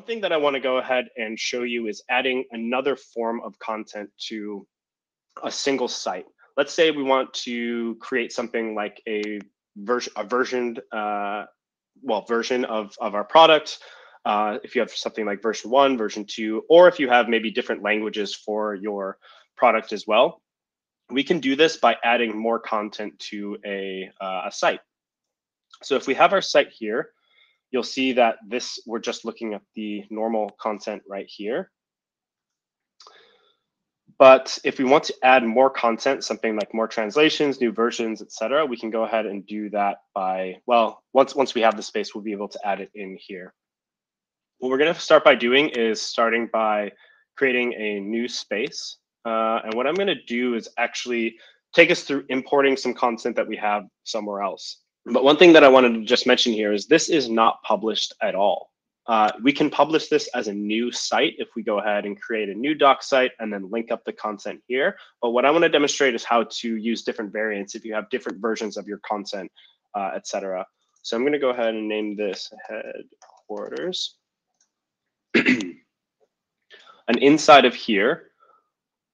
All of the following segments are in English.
One thing that I want to go ahead and show you is adding another form of content to a single site. Let's say we want to create something like a version, a versioned, uh, well, version of, of our product. Uh, if you have something like version one, version two, or if you have maybe different languages for your product as well, we can do this by adding more content to a, uh, a site. So if we have our site here, you'll see that this, we're just looking at the normal content right here. But if we want to add more content, something like more translations, new versions, etc., we can go ahead and do that by, well, once, once we have the space, we'll be able to add it in here. What we're going to start by doing is starting by creating a new space. Uh, and what I'm going to do is actually take us through importing some content that we have somewhere else. But one thing that I wanted to just mention here is this is not published at all. Uh, we can publish this as a new site if we go ahead and create a new doc site and then link up the content here. But what I want to demonstrate is how to use different variants if you have different versions of your content, uh, etc. So I'm going to go ahead and name this headquarters. and inside of here,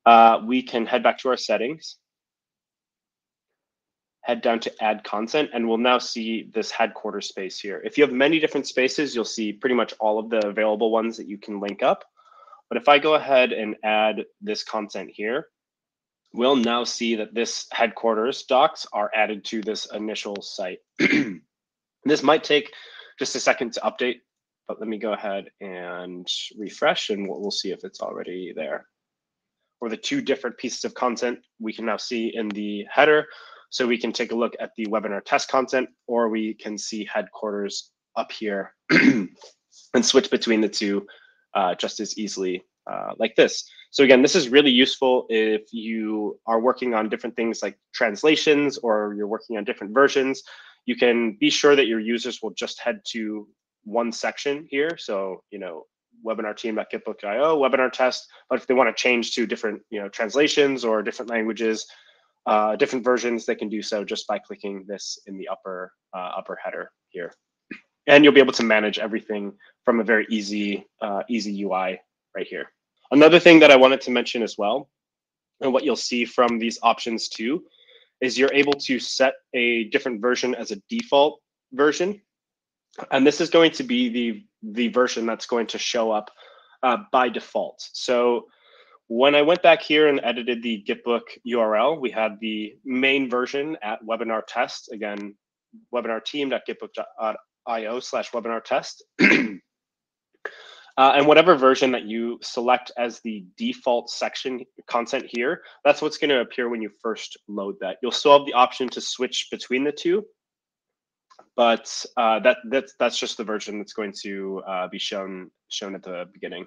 uh, we can head back to our settings head down to add content and we'll now see this headquarters space here. If you have many different spaces, you'll see pretty much all of the available ones that you can link up. But if I go ahead and add this content here, we'll now see that this headquarters docs are added to this initial site. this might take just a second to update, but let me go ahead and refresh and we'll, we'll see if it's already there. Or the two different pieces of content we can now see in the header so we can take a look at the webinar test content, or we can see headquarters up here and switch between the two uh, just as easily uh, like this. So again, this is really useful if you are working on different things like translations or you're working on different versions. You can be sure that your users will just head to one section here. So, you know, webinar team.gitbook.io, webinar test. But if they want to change to different, you know, translations or different languages, uh, different versions, they can do so just by clicking this in the upper uh, upper header here. And you'll be able to manage everything from a very easy, uh, easy UI right here. Another thing that I wanted to mention as well, and what you'll see from these options too, is you're able to set a different version as a default version. And this is going to be the, the version that's going to show up uh, by default. So when I went back here and edited the Gitbook URL, we had the main version at webinar test. Again, webinar team.gitbook.io slash webinar test. uh, and whatever version that you select as the default section content here, that's what's going to appear when you first load that. You'll still have the option to switch between the two, but uh, that that's that's just the version that's going to uh, be shown shown at the beginning.